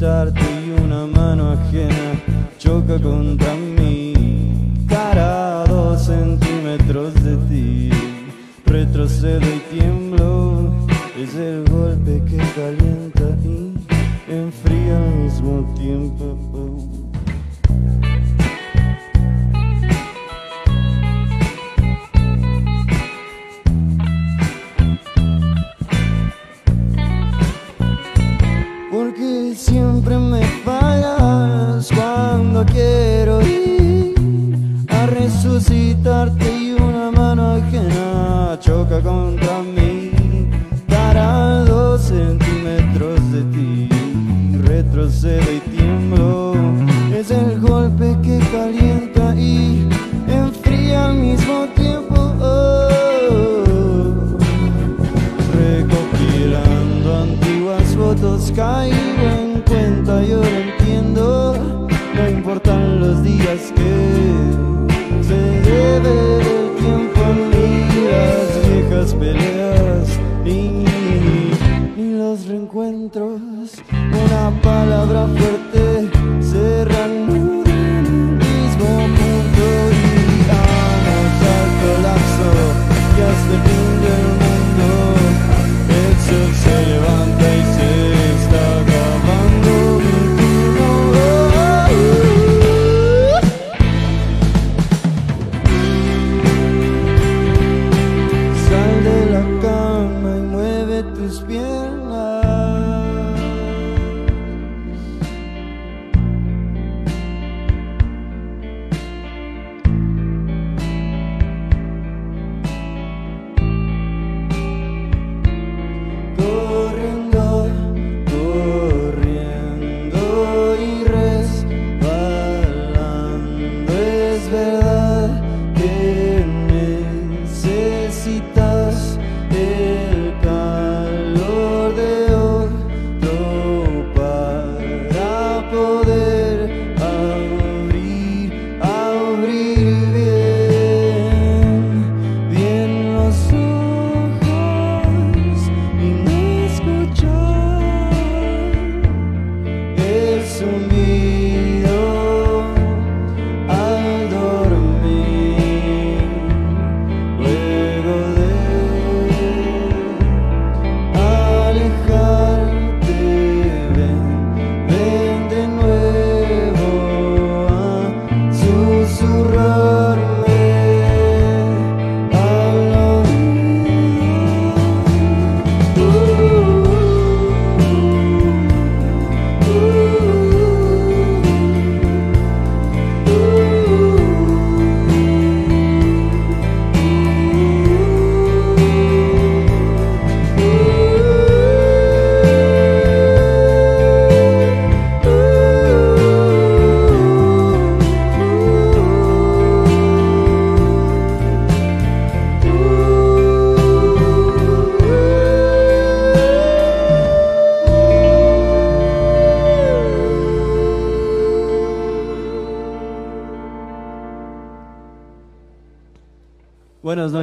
conquistarte y una mano ajena. Choca contra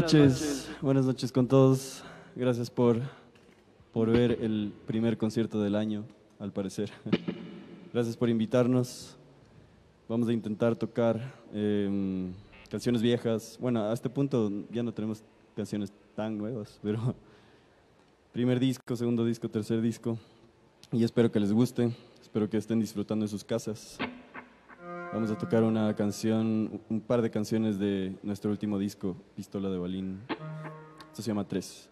noches, buenas noches con todos. Gracias por, por ver el primer concierto del año, al parecer. Gracias por invitarnos. Vamos a intentar tocar em, canciones viejas. Bueno, a este punto ya no tenemos canciones tan nuevas, pero primer disco, segundo disco, tercer disco. Y espero que les guste, espero que estén disfrutando en sus casas. Vamos a tocar una canción, un par de canciones de nuestro último disco, Pistola de Balín. Esto se llama Tres.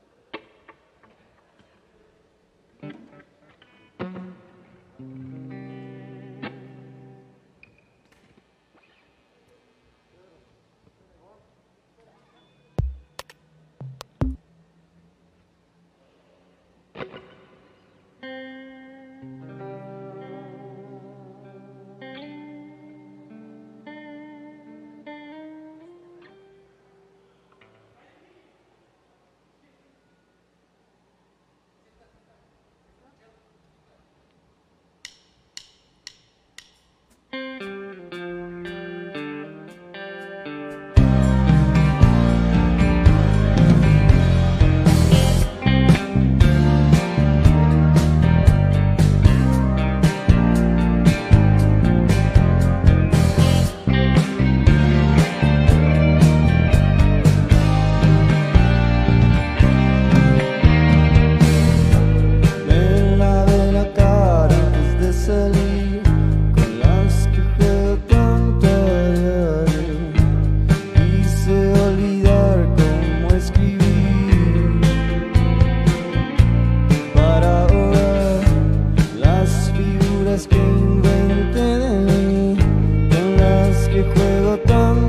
qué juego tan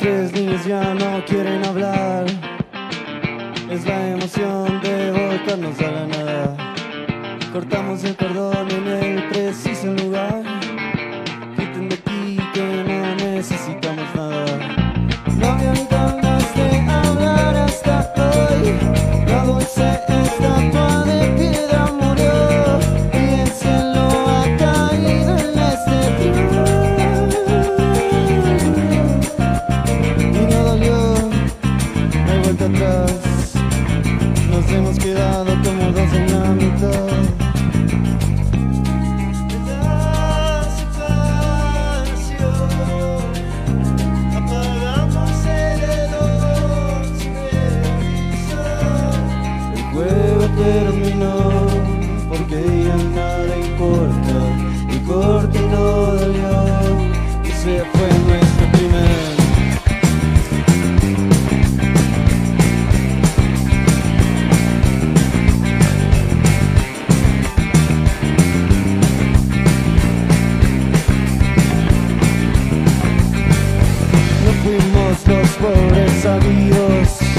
tres niños ya no quieren hablar. Es la emoción de volcarnos a la nada. Cortamos el cordón en el precio. los pobres amigos.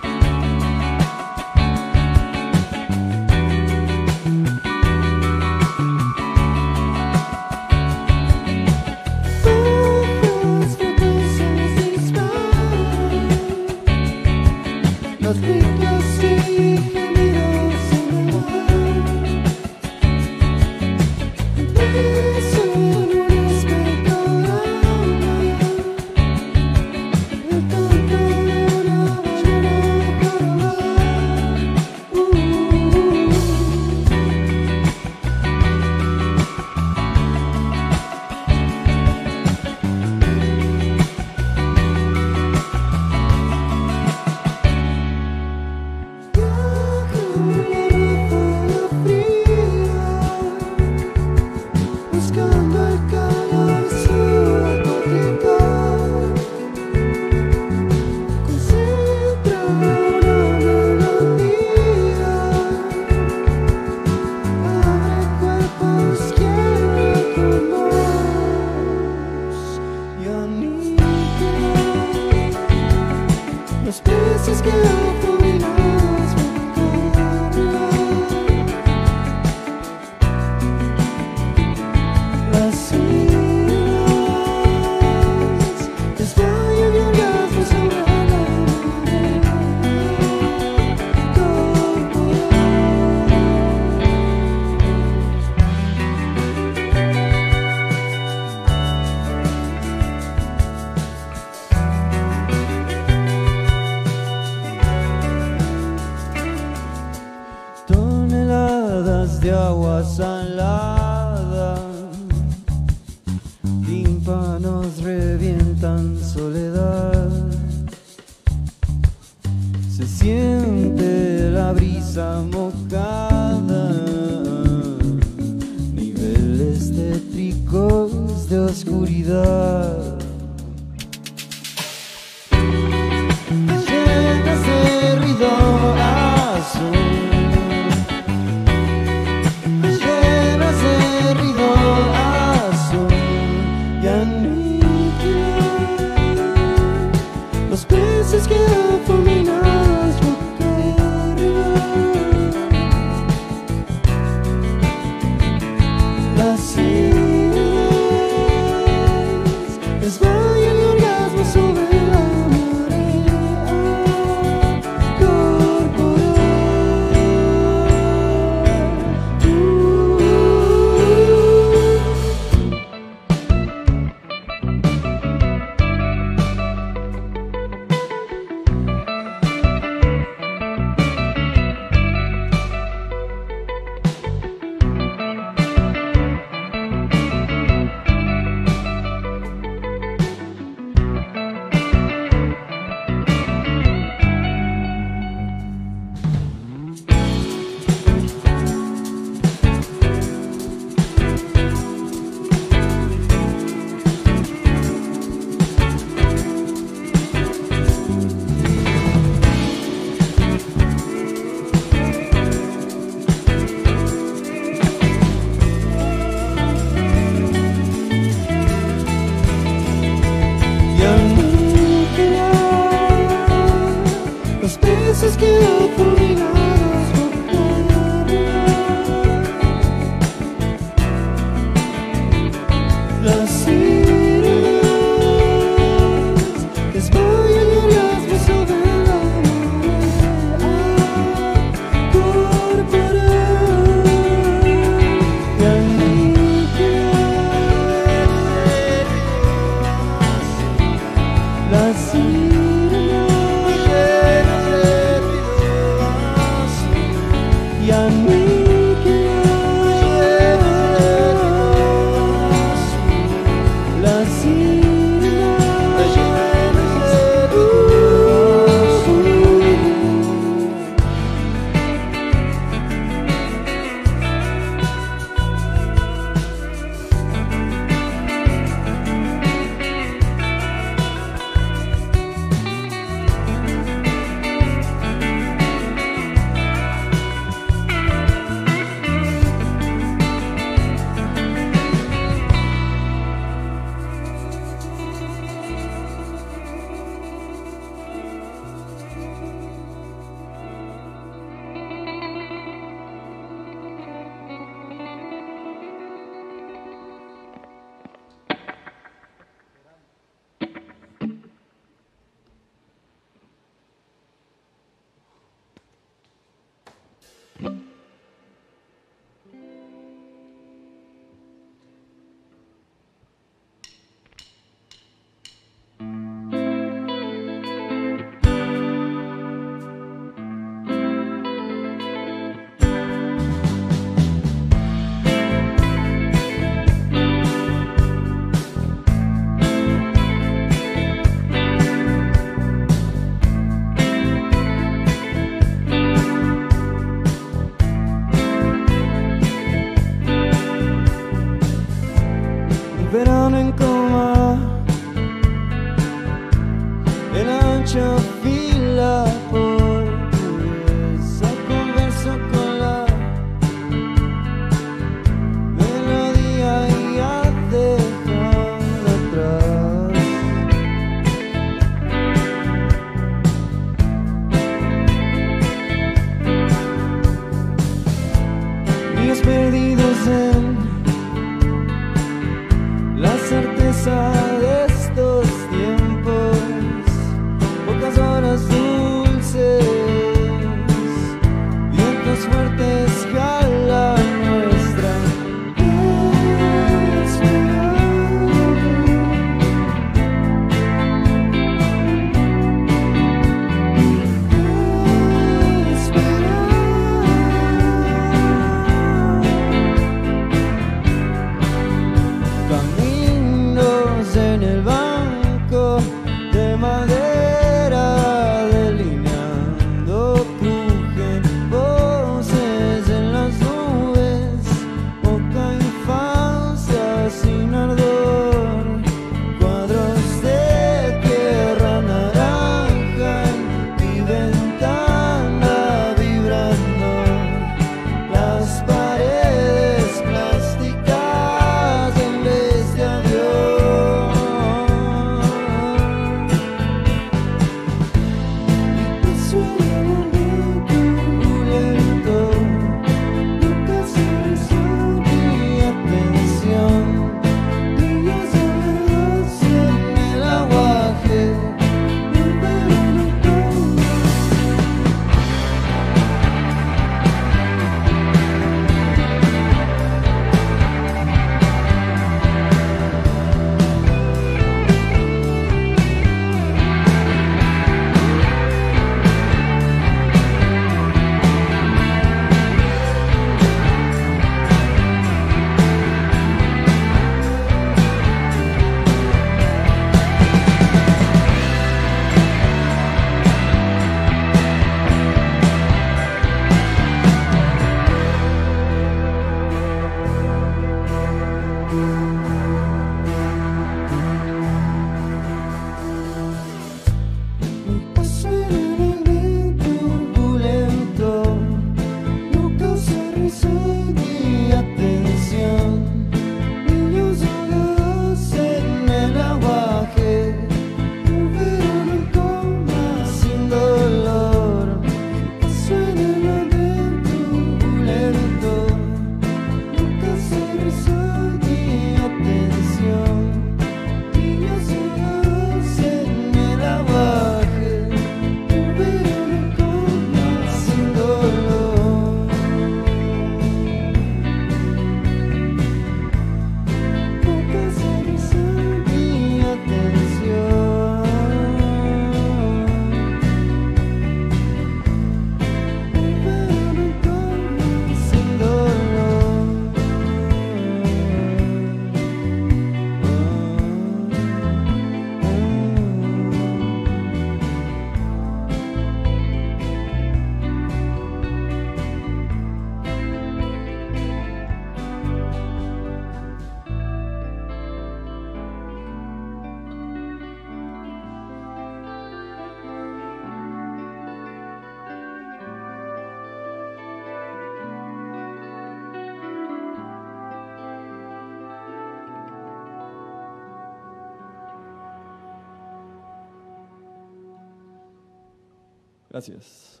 Gracias.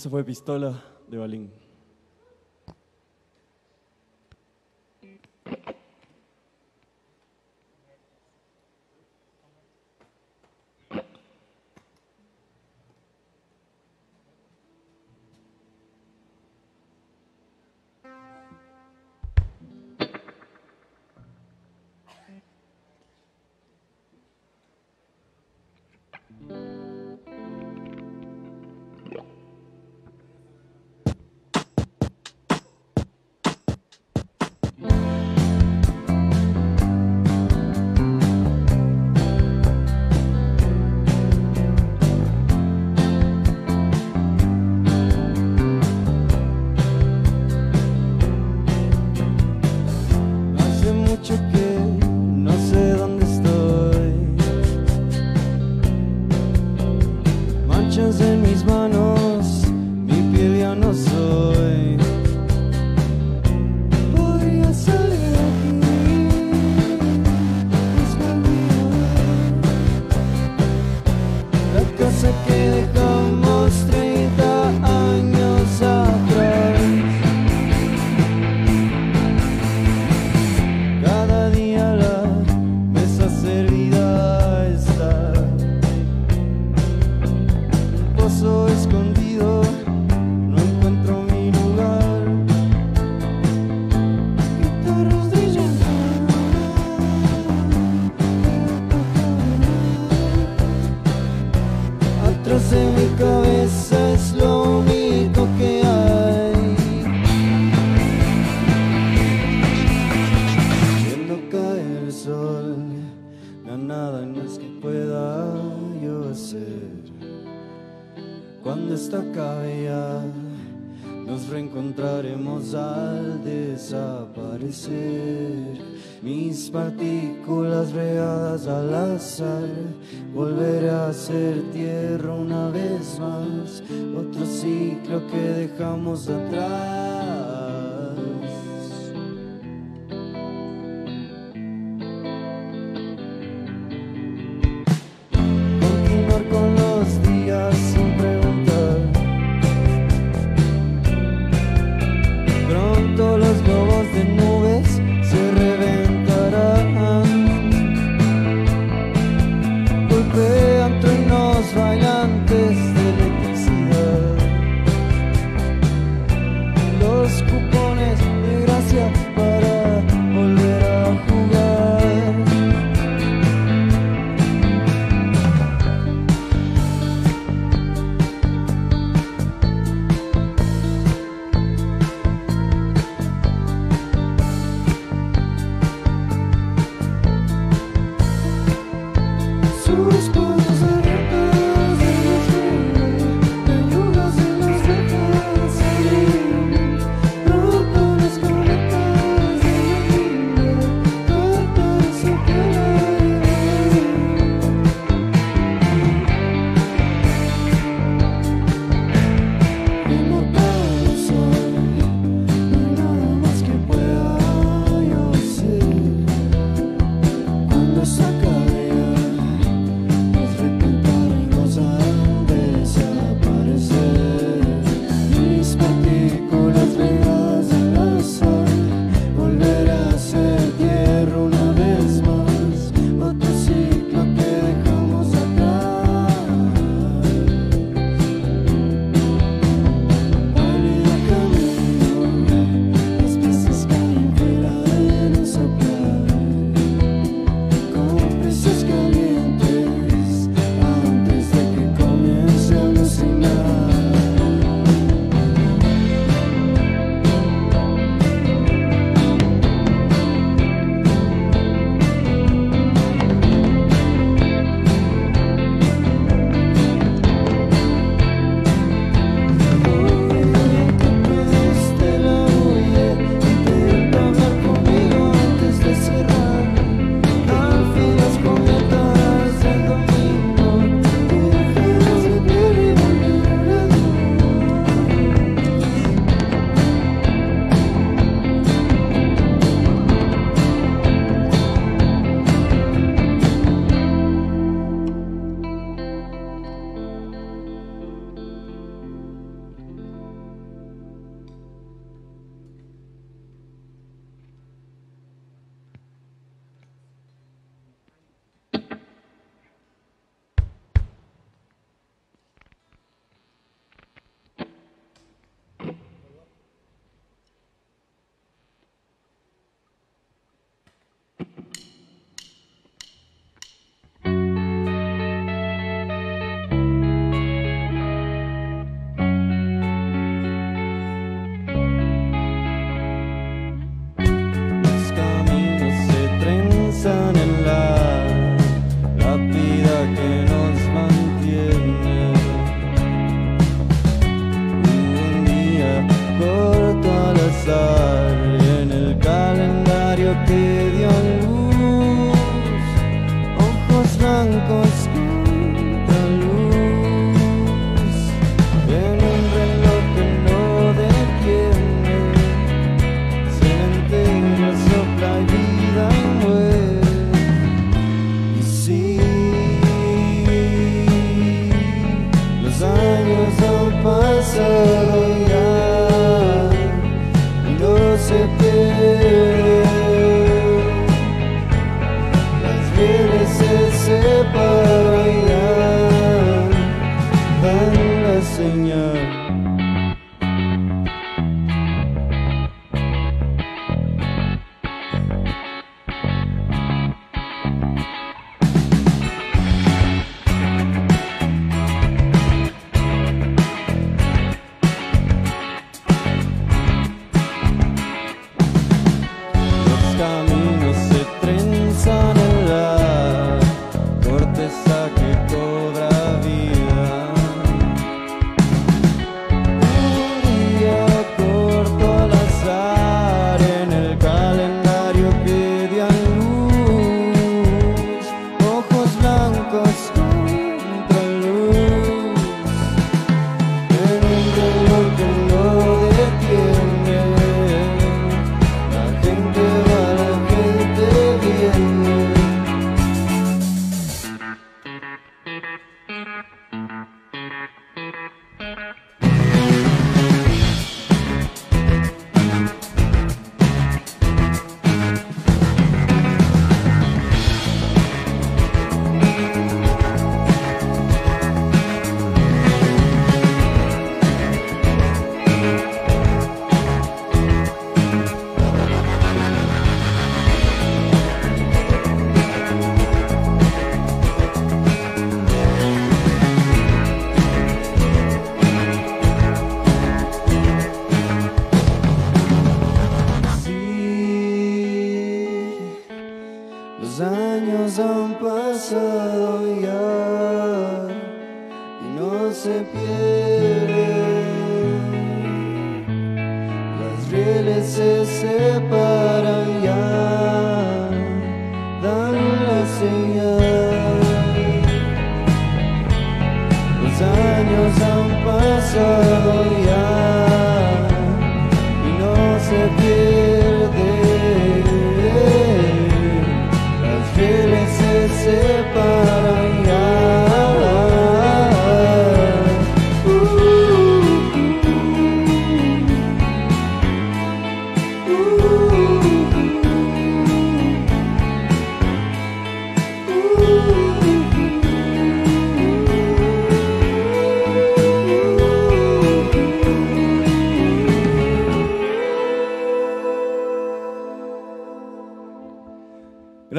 Esa fue Pistola de Balín.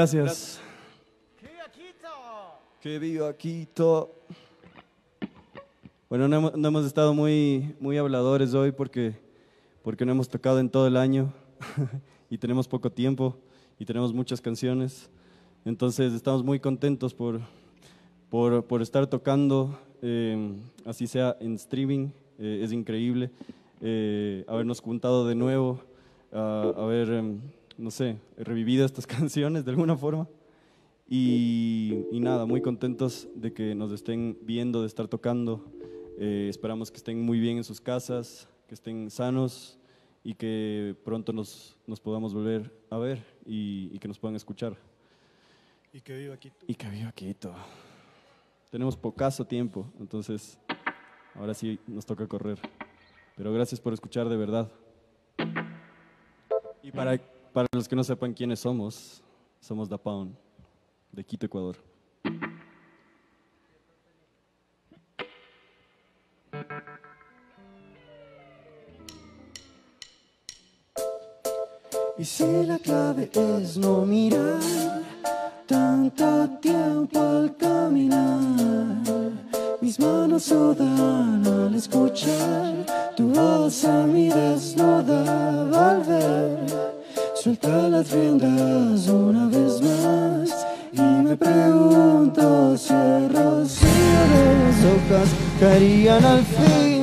Gracias. Que viva Quito. Bueno, no hemos, no hemos estado muy, muy habladores hoy porque, porque no hemos tocado en todo el año y tenemos poco tiempo y tenemos muchas canciones. Entonces estamos muy contentos por, por, por estar tocando, eh, así sea en streaming, eh, es increíble eh, habernos juntado de nuevo, a haber, em, no sé, revivido estas canciones de alguna forma. Y, y nada, muy contentos de que nos estén viendo, de estar tocando. Eh, esperamos que estén muy bien en sus casas, que estén sanos y que pronto nos, nos podamos volver a ver y, y que nos puedan escuchar. Y que viva Quito. Y que viva Quito. Tenemos pocaso tiempo, entonces ahora sí nos toca correr. Pero gracias por escuchar de verdad. Y para, para los que no sepan quiénes somos, somos Da de Quito, Ecuador. Y si la clave es no mirar tanto tiempo al caminar, mis manos sudan al escuchar tu voz a mi desnuda volver. Suelta las riendas una vez más y me pregunto si rocío de las hojas caerían al fin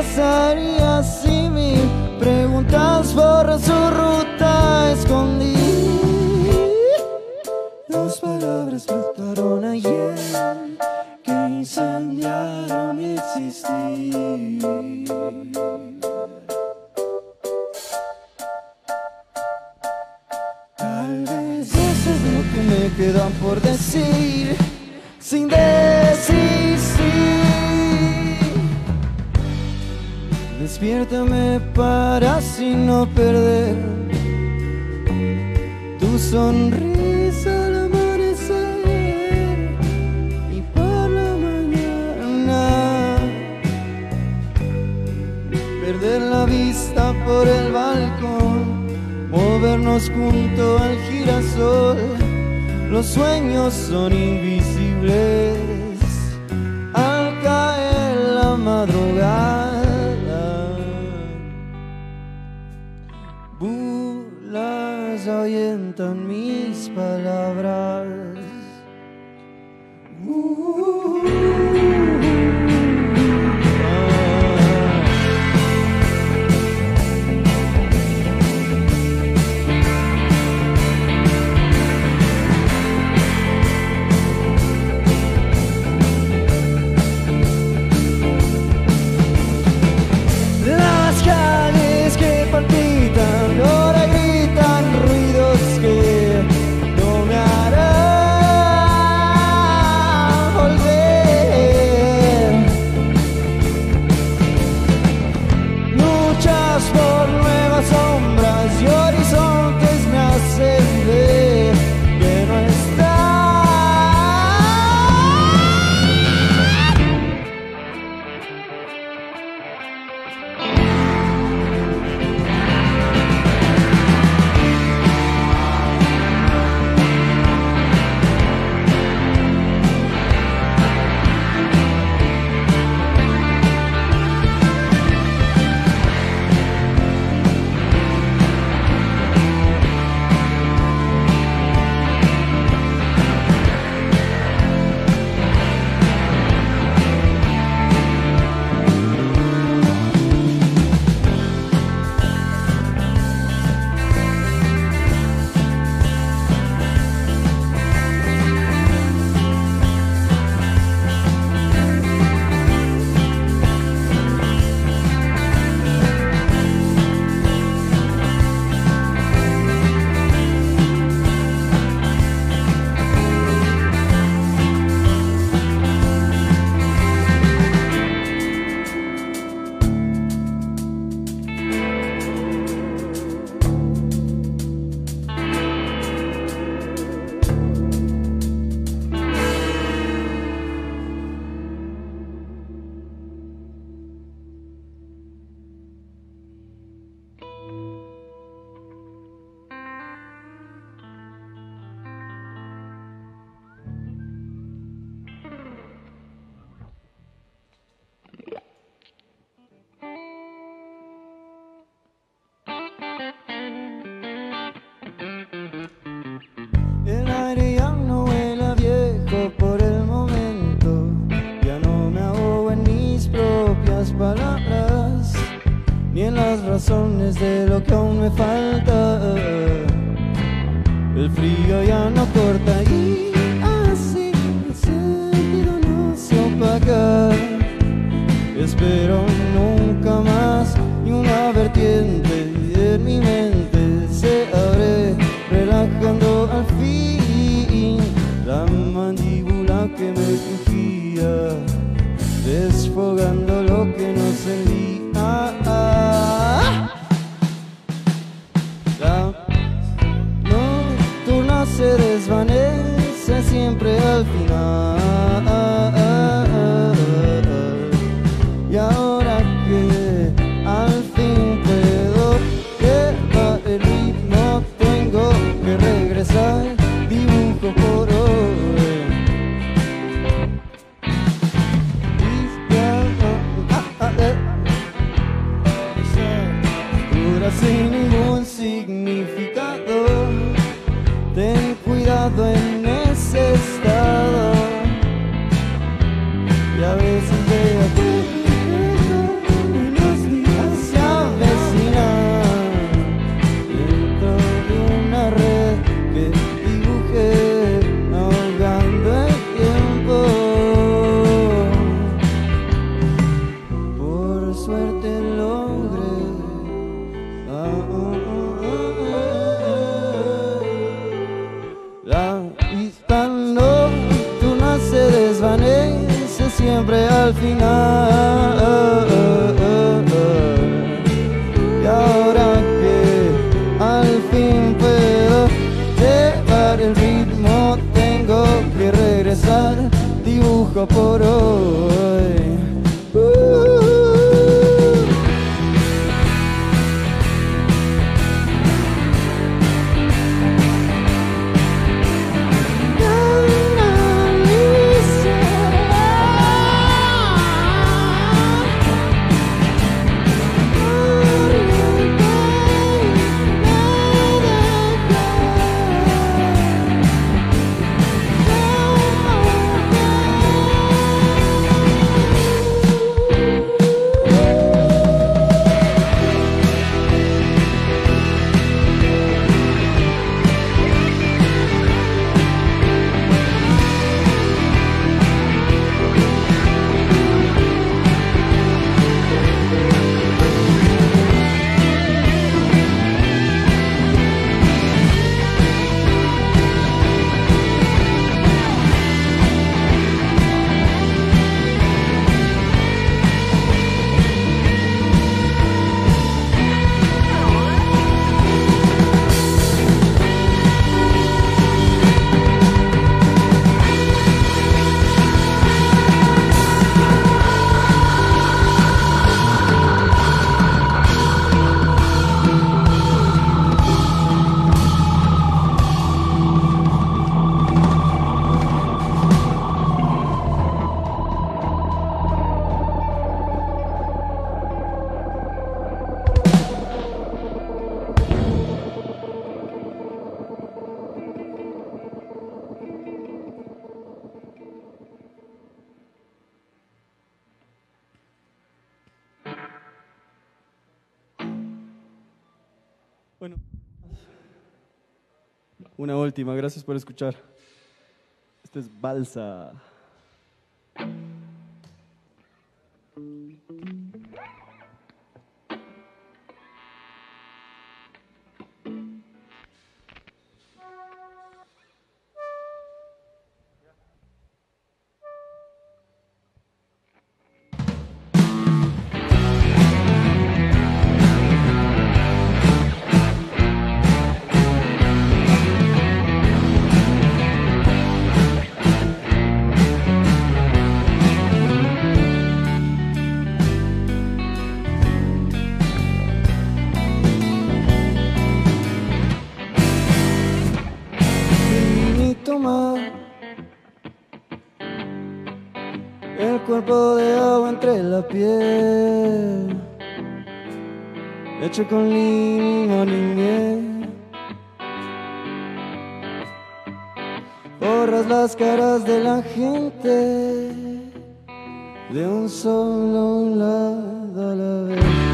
pasaría si me preguntas por su ruta escondí? Dos palabras flotaron ayer que incendiaron mi existir. Tal vez eso es lo que me quedan por decir sin de Despiértame para así no perder tu sonrisa al amanecer y por la mañana perder la vista por el balcón, movernos junto al girasol. Los sueños son invisibles al caer la madrugada. faltan mis palabras. Una última, gracias por escuchar. Este es Balsa. de agua entre la piel, hecho con limón y miel. Borras las caras de la gente de un solo lado a la vez.